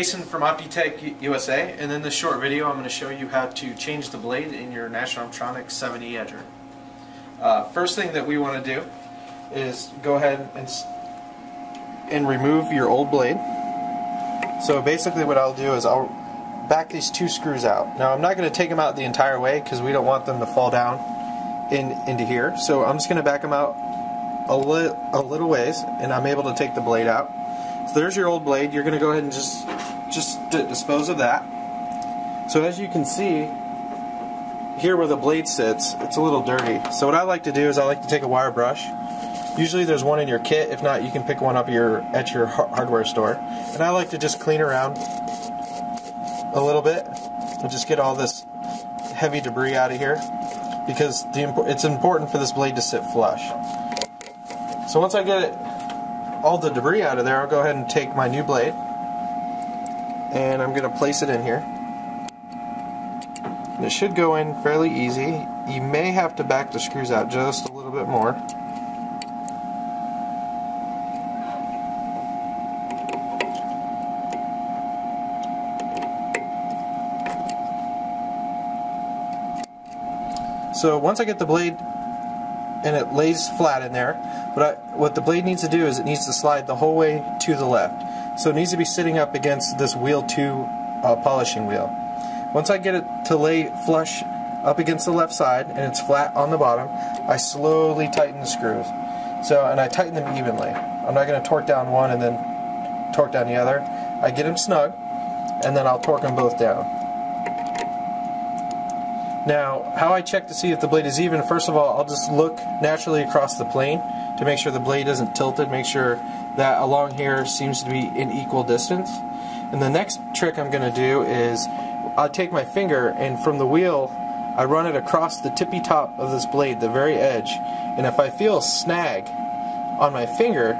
Jason from Optitech USA, and in this short video I'm going to show you how to change the blade in your National Optronics 7E Edger. Uh, first thing that we want to do is go ahead and, and remove your old blade. So basically what I'll do is I'll back these two screws out. Now I'm not going to take them out the entire way because we don't want them to fall down in into here. So I'm just going to back them out a, li a little ways and I'm able to take the blade out. So there's your old blade. You're going to go ahead and just just dispose of that. So as you can see, here where the blade sits, it's a little dirty. So what I like to do is I like to take a wire brush. Usually there's one in your kit. If not, you can pick one up your at your hardware store. And I like to just clean around a little bit and just get all this heavy debris out of here because the, it's important for this blade to sit flush. So once I get all the debris out of there, I'll go ahead and take my new blade and I'm going to place it in here. And it should go in fairly easy. You may have to back the screws out just a little bit more. So once I get the blade and it lays flat in there, But I, what the blade needs to do is it needs to slide the whole way to the left. So it needs to be sitting up against this wheel 2 uh, polishing wheel. Once I get it to lay flush up against the left side and it's flat on the bottom, I slowly tighten the screws. So, and I tighten them evenly. I'm not going to torque down one and then torque down the other. I get them snug and then I'll torque them both down. Now, how I check to see if the blade is even, first of all, I'll just look naturally across the plane to make sure the blade isn't tilted, make sure that along here seems to be in equal distance. And the next trick I'm going to do is I'll take my finger and from the wheel I run it across the tippy top of this blade, the very edge, and if I feel a snag on my finger,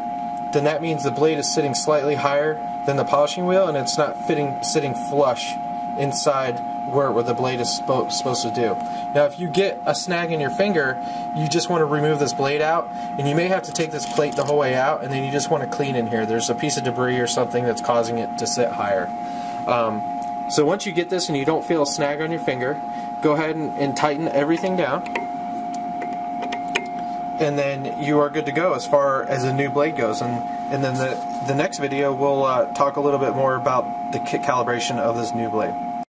then that means the blade is sitting slightly higher than the polishing wheel and it's not fitting sitting flush inside where, where the blade is supposed to do. Now if you get a snag in your finger, you just want to remove this blade out and you may have to take this plate the whole way out and then you just want to clean in here. There's a piece of debris or something that's causing it to sit higher. Um, so once you get this and you don't feel a snag on your finger, go ahead and, and tighten everything down and then you are good to go as far as a new blade goes. And and then the the next video we'll uh, talk a little bit more about the kit calibration of this new blade.